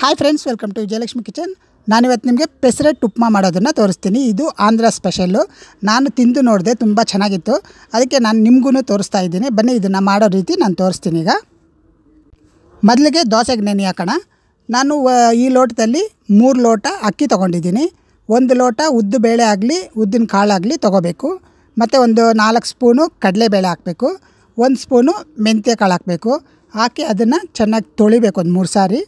Hi friends welcome to Vijayalakshmi kitchen ನಾನಿವತ್ತು ನಿಮಗೆ ಪೆಸರೆಟ್ ಉಪ್ಮಾ ಮಾಡೋದನ್ನು ತೋರಿಸ್ತೀನಿ. ಇದು ಆಂಧ್ರ ಸ್ಪೆಷಲ್ಲು ನಾನು ತಿಂದು ನೋಡಿದೆ ತುಂಬ ಚೆನ್ನಾಗಿತ್ತು. ಅದಕ್ಕೆ ನಾನು ನಿಮಗೂ ತೋರಿಸ್ತಾ ಇದ್ದೀನಿ. ಬನ್ನಿ ಇದನ್ನು ಮಾಡೋ ರೀತಿ ನಾನು ತೋರಿಸ್ತೀನಿ ಈಗ. ಮೊದಲಿಗೆ ದೋಸೆಗೆ ನೆನೆ ಹಾಕೋಣ. ನಾನು ಈ ಲೋಟದಲ್ಲಿ ಮೂರು ಲೋಟ ಅಕ್ಕಿ ತೊಗೊಂಡಿದ್ದೀನಿ. ಒಂದು ಲೋಟ ಉದ್ದು ಬೇಳೆ ಆಗಲಿ, ಉದ್ದಿನ ಕಾಳಾಗಲಿ ತೊಗೋಬೇಕು. ಮತ್ತು ಒಂದು ನಾಲ್ಕು ಸ್ಪೂನು ಕಡಲೆಬೇಳೆ ಹಾಕಬೇಕು. ಒಂದು ಸ್ಪೂನು ಮೆಂತ್ಯ ಕಾಳು ಹಾಕಬೇಕು. ಹಾಕಿ ಅದನ್ನು ಚೆನ್ನಾಗಿ ತೊಳಿಬೇಕು ಒಂದು ಮೂರು ಸಾರಿ.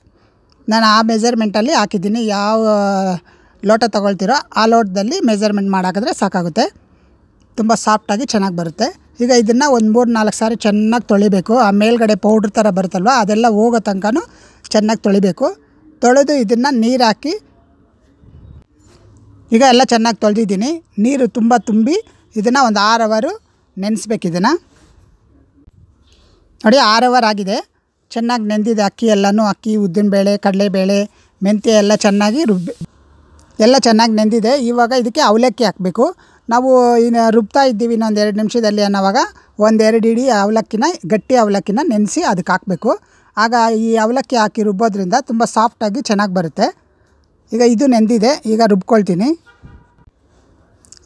ನಾನು ಆ ಮೆಜರ್ಮೆಂಟಲ್ಲಿ ಹಾಕಿದ್ದೀನಿ. ಯಾವ ಲೋಟ ತೊಗೊಳ್ತೀರೋ ಆ ಲೋಟದಲ್ಲಿ ಮೆಜರ್ಮೆಂಟ್ ಮಾಡಾಕಿದ್ರೆ ಸಾಕಾಗುತ್ತೆ. ತುಂಬ ಸಾಫ್ಟಾಗಿ ಚೆನ್ನಾಗಿ ಬರುತ್ತೆ. ಈಗ ಇದನ್ನು ಒಂದು ಮೂರು ನಾಲ್ಕು ಸಾರಿ ಚೆನ್ನಾಗಿ ತೊಳಿಬೇಕು. ಆ ಮೇಲ್ಗಡೆ ಪೌಡ್ರ್ ಥರ ಬರುತ್ತಲ್ವ, ಅದೆಲ್ಲ ಹೋಗೋ ತನಕನೂ ಚೆನ್ನಾಗಿ ತೊಳಿಬೇಕು. ತೊಳೆದು ಇದನ್ನು ನೀರು ಹಾಕಿ, ಈಗ ಎಲ್ಲ ಚೆನ್ನಾಗಿ ತೊಳೆದಿದ್ದೀನಿ. ನೀರು ತುಂಬ ತುಂಬಿ ಇದನ್ನು ಒಂದು ಆರು ಅವರು ನೆನೆಸ್ಬೇಕು ಇದನ್ನು. ನೋಡಿ, ಆರು ಅವರ್ ಆಗಿದೆ. ಚೆನ್ನಾಗಿ ನೆಂದಿದೆ ಅಕ್ಕಿ ಎಲ್ಲನೂ, ಅಕ್ಕಿ ಉದ್ದಿನಬೇಳೆ ಕಡಲೆಬೇಳೆ ಮೆಂತ್ಯ ಎಲ್ಲ ಚೆನ್ನಾಗಿ ರುಬ್ಬಿ ಎಲ್ಲ ಚೆನ್ನಾಗಿ ನೆಂದಿದೆ. ಇವಾಗ ಇದಕ್ಕೆ ಅವಲಕ್ಕಿ ಹಾಕಬೇಕು. ನಾವು ಇನ್ನು ರುಬ್ತಾ ಇದ್ದೀವಿ ಇನ್ನೊಂದು ಎರಡು ನಿಮಿಷದಲ್ಲಿ ಅನ್ನೋವಾಗ ಒಂದೆರಡು ಇಡೀ ಅವಲಕ್ಕಿನ, ಗಟ್ಟಿ ಅವಲಕ್ಕಿನ ನೆನೆಸಿ ಅದಕ್ಕೆ ಹಾಕಬೇಕು. ಆಗ ಈ ಅವಲಕ್ಕಿ ಹಾಕಿ ರುಬ್ಬೋದ್ರಿಂದ ತುಂಬ ಸಾಫ್ಟಾಗಿ ಚೆನ್ನಾಗಿ ಬರುತ್ತೆ. ಈಗ ಇದು ನೆಂದಿದೆ. ಈಗ ರುಬ್ಕೊಳ್ತೀನಿ.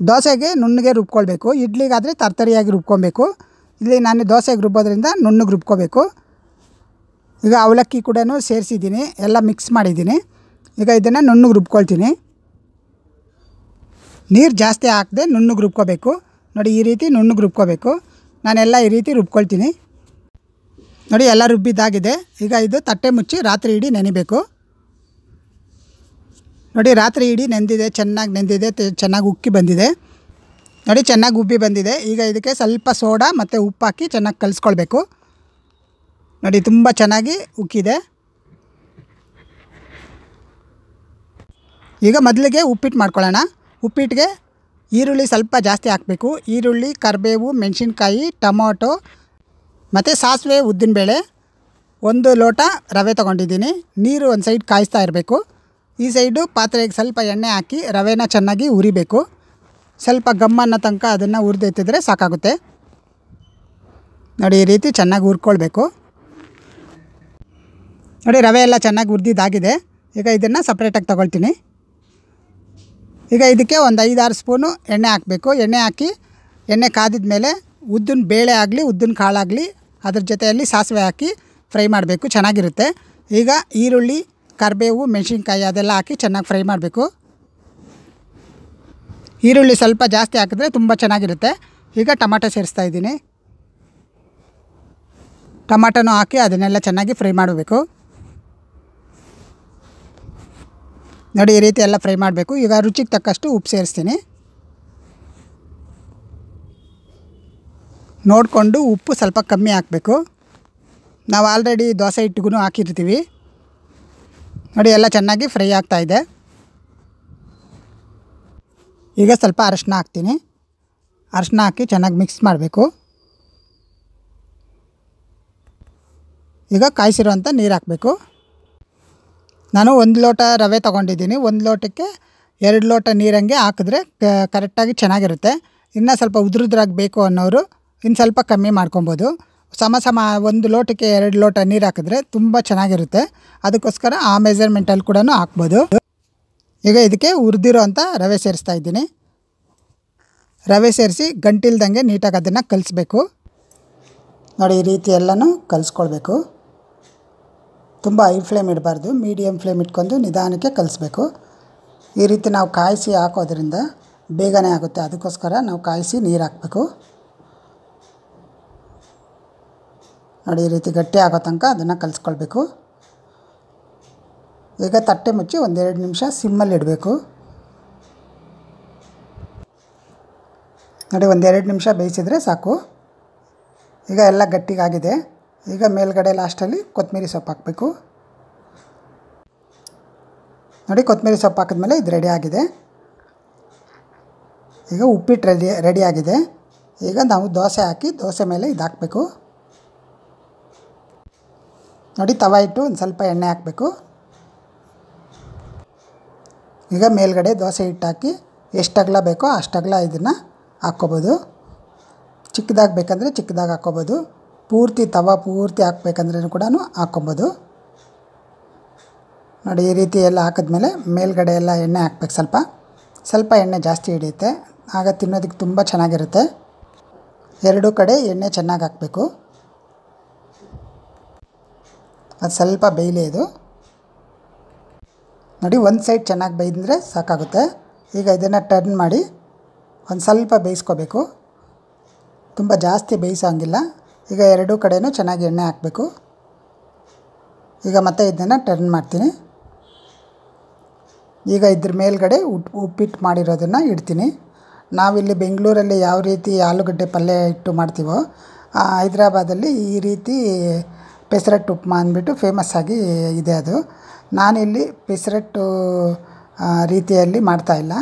ದೋಸೆಗೆ ನುಣ್ಣಗೆ ರುಬ್ಕೊಳ್ಬೇಕು. ಇಡ್ಲಿಗಾದರೆ ತರ್ತರಿಯಾಗಿ ರುಬ್ಕೊಬೇಕು ಇಲ್ಲಿ ನಾನು ದೋಸೆಗೆ ರುಬ್ಬೋದ್ರಿಂದ ನುಣ್ಣಗೆ ರುಬ್ಕೋಬೇಕು ಈಗ ಅವಲಕ್ಕಿ ಕೂಡ ಸೇರಿಸಿದ್ದೀನಿ, ಎಲ್ಲ ಮಿಕ್ಸ್ ಮಾಡಿದ್ದೀನಿ. ಈಗ ಇದನ್ನು ನುಣ್ಣಗೆ ರುಬ್ಕೊಳ್ತೀನಿ. ನೀರು ಜಾಸ್ತಿ ಹಾಕದೆ ನುಣ್ಣಗೆ ರುಬ್ಕೋಬೇಕು. ನೋಡಿ ಈ ರೀತಿ ನುಣ್ಣಗೆ ರುಬ್ಕೋಬೇಕು. ನಾನೆಲ್ಲ ಈ ರೀತಿ ರುಬ್ಕೊಳ್ತೀನಿ. ನೋಡಿ ಎಲ್ಲ ರುಬ್ಬಿದ್ದಾಗಿದೆ. ಈಗ ಇದು ತಟ್ಟೆ ಮುಚ್ಚಿ ರಾತ್ರಿ ಇಡೀ ನೆನಿಬೇಕು. ನೋಡಿ ರಾತ್ರಿ ಇಡೀ ನೆಂದಿದೆ, ಚೆನ್ನಾಗಿ ನೆಂದಿದೆ ಚೆನ್ನಾಗಿ ಉಕ್ಕಿ ಬಂದಿದೆ. ನೋಡಿ ಚೆನ್ನಾಗಿ ಉಬ್ಬಿ ಬಂದಿದೆ. ಈಗ ಇದಕ್ಕೆ ಸ್ವಲ್ಪ ಸೋಡಾ ಮತ್ತು ಹಾಕಿ ಚೆನ್ನಾಗಿ ಕಲಿಸ್ಕೊಳ್ಬೇಕು. ನೋಡಿ, ತುಂಬ ಚೆನ್ನಾಗಿ ಉಕ್ಕಿದೆ. ಈಗ ಮೊದಲಿಗೆ ಉಪ್ಪಿಟ್ಟು ಮಾಡ್ಕೊಳ್ಳೋಣ. ಉಪ್ಪಿಟ್ಟಿಗೆ ಈರುಳ್ಳಿ ಸ್ವಲ್ಪ ಜಾಸ್ತಿ ಹಾಕಬೇಕು. ಈರುಳ್ಳಿ, ಕರಿಬೇವು, ಮೆಣಸಿನ್ಕಾಯಿ, ಟೊಮೊಟೊ, ಮತ್ತು ಸಾಸಿವೆ, ಉದ್ದಿನಬೇಳೆ, ಒಂದು ಲೋಟ ರವೆ ತೊಗೊಂಡಿದ್ದೀನಿ. ನೀರು ಒಂದು ಸೈಡ್ ಕಾಯಿಸ್ತಾ ಇರಬೇಕು. ಈ ಸೈಡು ಪಾತ್ರೆಗೆ ಸ್ವಲ್ಪ ಎಣ್ಣೆ ಹಾಕಿ ರವೆನ ಚೆನ್ನಾಗಿ ಉರಿಬೇಕು ಸ್ವಲ್ಪ ಗಮ್ಮನ್ನ ತನಕ ಅದನ್ನು ಹುರಿದೆತ್ತಿದ್ರೆ ಸಾಕಾಗುತ್ತೆ. ನೋಡಿ, ಈ ರೀತಿ ಚೆನ್ನಾಗಿ ಹುರ್ಕೊಳ್ಬೇಕು. ನೋಡಿ ರವೆ ಎಲ್ಲ ಚೆನ್ನಾಗಿ ಹುರಿದಿದ್ದಾಗಿದೆ. ಈಗ ಇದನ್ನು ಸಪ್ರೇಟಾಗಿ ತೊಗೊಳ್ತೀನಿ. ಈಗ ಇದಕ್ಕೆ ಒಂದು ಐದಾರು ಸ್ಪೂನು ಎಣ್ಣೆ ಹಾಕಬೇಕು. ಎಣ್ಣೆ ಹಾಕಿ ಎಣ್ಣೆ ಕಾದಿದ ಮೇಲೆ ಉದ್ದಿನ ಬೇಳೆ ಆಗಲಿ, ಉದ್ದಿನ ಕಾಳಾಗಲಿ ಅದ್ರ ಜೊತೆಯಲ್ಲಿ ಸಾಸಿವೆ ಹಾಕಿ ಫ್ರೈ ಮಾಡಬೇಕು. ಚೆನ್ನಾಗಿರುತ್ತೆ. ಈಗ ಈರುಳ್ಳಿ, ಕರಿಬೇವು, ಮೆಣಸಿನ್ಕಾಯಿ ಅದೆಲ್ಲ ಹಾಕಿ ಚೆನ್ನಾಗಿ ಫ್ರೈ ಮಾಡಬೇಕು. ಈರುಳ್ಳಿ ಸ್ವಲ್ಪ ಜಾಸ್ತಿ ಹಾಕಿದ್ರೆ ತುಂಬ ಚೆನ್ನಾಗಿರುತ್ತೆ. ಈಗ ಟೊಮಾಟೊ ಸೇರಿಸ್ತಾ ಇದ್ದೀನಿ. ಟೊಮಾಟೊನೂ ಹಾಕಿ ಅದನ್ನೆಲ್ಲ ಚೆನ್ನಾಗಿ ಫ್ರೈ ಮಾಡಬೇಕು. ನೋಡಿ, ಈ ರೀತಿ ಎಲ್ಲ ಫ್ರೈ ಮಾಡಬೇಕು. ಈಗ ರುಚಿಗೆ ತಕ್ಕಷ್ಟು ಉಪ್ಪು ಸೇರಿಸ್ತೀನಿ. ನೋಡಿಕೊಂಡು ಉಪ್ಪು ಸ್ವಲ್ಪ ಕಮ್ಮಿ ಹಾಕಬೇಕು. ನಾವು ಆಲ್ರೆಡಿ ದೋಸೆ ಹಿಟ್ಟಿಗೂ ಹಾಕಿರ್ತೀವಿ. ನೋಡಿ, ಎಲ್ಲ ಚೆನ್ನಾಗಿ ಫ್ರೈ ಆಗ್ತಾ ಇದೆ. ಈಗ ಸ್ವಲ್ಪ ಅರಶಿನ ಹಾಕ್ತೀನಿ. ಅರಶಿನ ಹಾಕಿ ಚೆನ್ನಾಗಿ ಮಿಕ್ಸ್ ಮಾಡಬೇಕು. ಈಗ ಕಾಯಿಸಿರುವಂಥ ನೀರು ಹಾಕಬೇಕು. ನಾನು ಒಂದು ಲೋಟ ರವೆ ತೊಗೊಂಡಿದ್ದೀನಿ. ಒಂದು ಲೋಟಕ್ಕೆ ಎರಡು ಲೋಟ ನೀರಂಗೆ ಹಾಕಿದ್ರೆ ಕರೆಕ್ಟಾಗಿ ಚೆನ್ನಾಗಿರುತ್ತೆ. ಇನ್ನು ಸ್ವಲ್ಪ ಉದುರುದ್ರಾಗಿ ಬೇಕು ಅನ್ನೋರು ಇನ್ನು ಸ್ವಲ್ಪ ಕಮ್ಮಿ ಮಾಡ್ಕೊಬೋದು. ಸಮ ಸಮ ಒಂದು ಲೋಟಕ್ಕೆ ಎರಡು ಲೋಟ ನೀರು ಹಾಕಿದ್ರೆ ತುಂಬ ಚೆನ್ನಾಗಿರುತ್ತೆ. ಅದಕ್ಕೋಸ್ಕರ ಆ ಮೆಜರ್ಮೆಂಟಲ್ಲಿ ಕೂಡ ಹಾಕ್ಬೋದು. ಈಗ ಇದಕ್ಕೆ ಹುರಿದಿರೋ ಅಂಥ ರವೆ ಸೇರಿಸ್ತಾ ಇದ್ದೀನಿ. ರವೆ ಸೇರಿಸಿ ಗಂಟಿಲ್ದಂಗೆ ನೀಟಾಗಿ ಅದನ್ನು ಕಲಿಸ್ಬೇಕು. ನೋಡಿ ಈ ರೀತಿ ಎಲ್ಲನೂ ಕಲಿಸ್ಕೊಳ್ಬೇಕು. ತುಂಬ ಹೈ ಫ್ಲೇಮ್ ಇಡಬಾರ್ದು ಮೀಡಿಯಮ್ ಫ್ಲೇಮ್ ಇಟ್ಕೊಂಡು ನಿಧಾನಕ್ಕೆ ಕಲಿಸ್ಬೇಕು. ಈ ರೀತಿ ನಾವು ಕಾಯಿಸಿ ಹಾಕೋದ್ರಿಂದ ಬೇಗನೆ ಆಗುತ್ತೆ. ಅದಕ್ಕೋಸ್ಕರ ನಾವು ಕಾಯಿಸಿ ನೀರು ಹಾಕಬೇಕು. ನೋಡಿ, ಈ ರೀತಿ ಗಟ್ಟಿ ಆಗೋ ತನಕ ಅದನ್ನು ಕಲಿಸ್ಕೊಳ್ಬೇಕು. ಈಗ ತಟ್ಟೆ ಮುಚ್ಚಿ ಒಂದೆರಡು ನಿಮಿಷ ಸಿಮ್ಮಲ್ಲಿ ಇಡಬೇಕು. ನೋಡಿ, ಒಂದೆರಡು ನಿಮಿಷ ಬೇಯಿಸಿದರೆ ಸಾಕು. ಈಗ ಎಲ್ಲ ಗಟ್ಟಿಗಾಗಿದೆ. ಈಗ ಮೇಲ್ಗಡೆ ಲಾಸ್ಟಲ್ಲಿ ಕೊತ್ತಂಬರಿ ಸೊಪ್ಪು ಹಾಕಬೇಕು. ನೋಡಿ ಕೊತ್ತಂಬರಿ ಸೊಪ್ಪು ಹಾಕಿದ್ಮೇಲೆ ಇದು ರೆಡಿ ಆಗಿದೆ. ಈಗ ಉಪ್ಪಿಟ್ಟು ರೆಡಿ ರೆಡಿ ಆಗಿದೆ. ಈಗ ನಾವು ದೋಸೆ ಹಾಕಿ ದೋಸೆ ಮೇಲೆ ಇದು ಹಾಕಬೇಕು. ನೋಡಿ ತವ ಇಟ್ಟು ಒಂದು ಸ್ವಲ್ಪ ಎಣ್ಣೆ ಹಾಕಬೇಕು. ಈಗ ಮೇಲ್ಗಡೆ ದೋಸೆ ಹಿಟ್ಟು ಹಾಕಿ ಎಷ್ಟು ಅಗಲ ಬೇಕೋ ಅಷ್ಟು ಅಗಲ ಇದನ್ನು ಹಾಕ್ಕೋಬೋದು. ಚಿಕ್ಕದಾಗಿ ಬೇಕಂದರೆ ಚಿಕ್ಕದಾಗಿ ಹಾಕ್ಕೋಬೋದು. ಪೂರ್ತಿ ತವ ಪೂರ್ತಿ ಹಾಕ್ಬೇಕಂದ್ರೂ ಕೂಡ ಹಾಕ್ಕೊಬೋದು. ನೋಡಿ, ಈ ರೀತಿ ಎಲ್ಲ ಹಾಕಿದ್ಮೇಲೆ ಮೇಲ್ಗಡೆ ಎಲ್ಲ ಎಣ್ಣೆ ಹಾಕ್ಬೇಕು ಸ್ವಲ್ಪ. ಸ್ವಲ್ಪ ಎಣ್ಣೆ ಜಾಸ್ತಿ ಹಿಡಿಯುತ್ತೆ. ಆಗ ತಿನ್ನೋದಕ್ಕೆ ತುಂಬ ಚೆನ್ನಾಗಿರುತ್ತೆ. ಎರಡೂ ಕಡೆ ಎಣ್ಣೆ ಚೆನ್ನಾಗಿ ಹಾಕಬೇಕು. ಅದು ಸ್ವಲ್ಪ ಬೇಯಲಿ ಅದು. ನೋಡಿ, ಒಂದು ಸೈಡ್ ಚೆನ್ನಾಗಿ ಬೇಯ್ದರೆ ಸಾಕಾಗುತ್ತೆ. ಈಗ ಇದನ್ನು ಟರ್ನ್ ಮಾಡಿ ಒಂದು ಸ್ವಲ್ಪ ಬೇಯಿಸ್ಕೋಬೇಕು. ತುಂಬ ಜಾಸ್ತಿ ಬೇಯಿಸೋಂಗಿಲ್ಲ ಈಗ ಎರಡೂ ಕಡೆಯೂ ಚೆನ್ನಾಗಿ ಎಣ್ಣೆ ಹಾಕಬೇಕು. ಈಗ ಮತ್ತೆ ಇದನ್ನು ಟರ್ನ್ ಮಾಡ್ತೀನಿ. ಈಗ ಇದ್ರ ಮೇಲ್ಗಡೆ ಉಪ್ಪು ಉಪ್ಪಿಟ್ಟು ಮಾಡಿರೋದನ್ನು ಇಡ್ತೀನಿ. ನಾವಿಲ್ಲಿ ಬೆಂಗಳೂರಲ್ಲಿ ಯಾವ ರೀತಿ ಆಲೂಗಡ್ಡೆ ಪಲ್ಯ ಇಟ್ಟು ಮಾಡ್ತೀವೋ ಹೈದ್ರಾಬಾದಲ್ಲಿ ಈ ರೀತಿ ಪೆಸರಟ್ಟು ಉಪ್ಮಾ ಅಂದ್ಬಿಟ್ಟು ಫೇಮಸ್ ಆಗಿ ಇದೆ ಅದು. ನಾನಿಲ್ಲಿ ಪೆಸರಟ್ಟು ರೀತಿಯಲ್ಲಿ ಮಾಡ್ತಾಯಿಲ್ಲ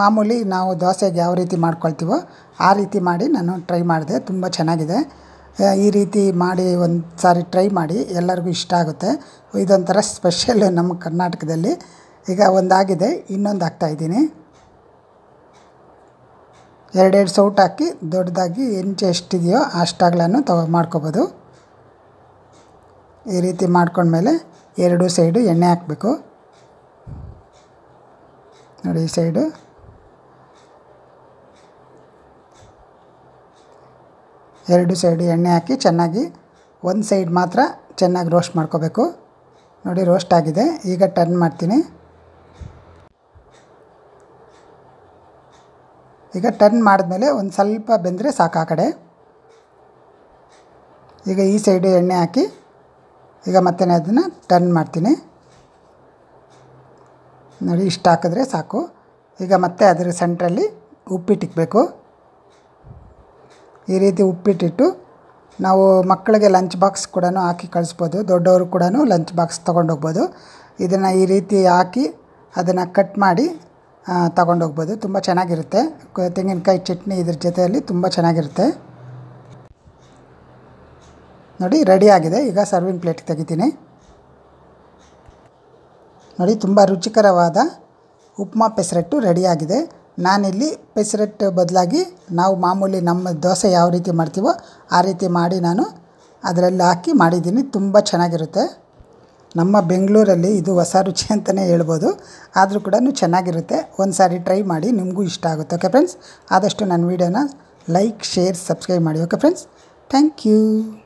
ಮಾಮೂಲಿ ನಾವು ದೋಸೆಗೆ ಯಾವ ರೀತಿ ಮಾಡ್ಕೊಳ್ತೀವೋ ಆ ರೀತಿ ಮಾಡಿ ನಾನು ಟ್ರೈ ಮಾಡಿದೆ. ತುಂಬ ಚೆನ್ನಾಗಿದೆ. ಈ ರೀತಿ ಮಾಡಿ ಒಂದು ಸಾರಿ ಟ್ರೈ ಮಾಡಿ, ಎಲ್ಲರಿಗೂ ಇಷ್ಟ ಆಗುತ್ತೆ. ಇದೊಂಥರ ಸ್ಪೆಷಲ್ ನಮ್ಮ ಕರ್ನಾಟಕದಲ್ಲಿ. ಈಗ ಒಂದಾಗಿದೆ, ಇನ್ನೊಂದು ಹಾಕ್ತಾಯಿದ್ದೀನಿ ಎರಡೆರಡು ಸೌಟ್ ಹಾಕಿ, ದೊಡ್ಡದಾಗಿ ಹೆಂಚು ಎಷ್ಟಿದೆಯೋ ಅಷ್ಟಾಗ್ಲೂ ತಗೋ ಮಾಡ್ಕೊಬೋದು. ಈ ರೀತಿ ಮಾಡ್ಕೊಂಡ್ಮೇಲೆ ಎರಡು ಸೈಡು ಎಣ್ಣೆ ಹಾಕಬೇಕು. ನೋಡಿ, ಈ ಸೈಡು. ಎರಡು ಸೈಡು ಎಣ್ಣೆ ಹಾಕಿ ಚೆನ್ನಾಗಿ ಒಂದು ಸೈಡ್ ಮಾತ್ರ ಚೆನ್ನಾಗಿ ರೋಸ್ಟ್ ಮಾಡ್ಕೋಬೇಕು. ನೋಡಿ ರೋಸ್ಟ್ ಆಗಿದೆ. ಈಗ ಟರ್ನ್ ಮಾಡ್ತೀನಿ. ಈಗ ಟರ್ನ್ ಮಾಡಿದ್ಮೇಲೆ ಒಂದು ಸ್ವಲ್ಪ ಬೆಂದರೆ ಸಾಕು ಆ ಕಡೆ. ಈಗ ಈ ಸೈಡು ಎಣ್ಣೆ ಹಾಕಿ ಈಗ ಮತ್ತೆ ಅದನ್ನು ಟರ್ನ್ ಮಾಡ್ತೀನಿ. ನೋಡಿ ಇಷ್ಟು ಹಾಕಿದ್ರೆ ಸಾಕು. ಈಗ ಮತ್ತೆ ಅದರ ಸೆಂಟ್ರಲ್ಲಿ ಉಪ್ಪಿಟ್ಟಿಕ್ಬೇಕು ಈ ರೀತಿ ಉಪ್ಪಿಟ್ಟಿಟ್ಟು ನಾವು ಮಕ್ಕಳಿಗೆ ಲಂಚ್ ಬಾಕ್ಸ್ ಕೂಡ ಹಾಕಿ ಕಳಿಸ್ಬೋದು, ದೊಡ್ಡವರು ಕೂಡ ಲಂಚ್ ಬಾಕ್ಸ್ ತೊಗೊಂಡೋಗ್ಬೋದು. ಇದನ್ನು ಈ ರೀತಿ ಹಾಕಿ ಅದನ್ನು ಕಟ್ ಮಾಡಿ ತಗೊಂಡೋಗ್ಬೋದು. ತುಂಬ ಚೆನ್ನಾಗಿರುತ್ತೆ. ತೆಂಗಿನಕಾಯಿ ಚಟ್ನಿ ಇದ್ರ ಜೊತೆಯಲ್ಲಿ ತುಂಬ ಚೆನ್ನಾಗಿರುತ್ತೆ. ನೋಡಿ ರೆಡಿ ಆಗಿದೆ. ಈಗ ಸರ್ವಿಂಗ್ ಪ್ಲೇಟ್ ತೆಗಿತೀನಿ. ನೋಡಿ, ತುಂಬ ರುಚಿಕರವಾದ ಉಪ್ಮಾ ಪೆಸರಟ್ಟು ರೆಡಿಯಾಗಿದೆ ನಾನಿಲ್ಲಿ ಪೆಸರಟ್ಟು ಬದಲಾಗಿ ನಾವು ಮಾಮೂಲಿ ನಮ್ಮ ದೋಸೆ ಯಾವ ರೀತಿ ಮಾಡ್ತೀವೋ ಆ ರೀತಿ ಮಾಡಿ ನಾನು ಅದರಲ್ಲಿ ಹಾಕಿ ಮಾಡಿದ್ದೀನಿ. ತುಂಬ ಚೆನ್ನಾಗಿರುತ್ತೆ. ನಮ್ಮ ಬೆಂಗಳೂರಲ್ಲಿ ಇದು ಹೊಸ ರುಚಿ ಅಂತಲೇ ಹೇಳ್ಬೋದು. ಆದರೂ ಕೂಡ ಚೆನ್ನಾಗಿರುತ್ತೆ. ಒಂದು ಸಾರಿ ಟ್ರೈ ಮಾಡಿ ನಿಮಗೂ ಇಷ್ಟ ಆಗುತ್ತೆ. Okay friends? ಆದಷ್ಟು ನನ್ನ ವೀಡಿಯೋನ ಲೈಕ್, ಶೇರ್, ಸಬ್ಸ್ಕ್ರೈಬ್ ಮಾಡಿ. Okay friends? Thank you.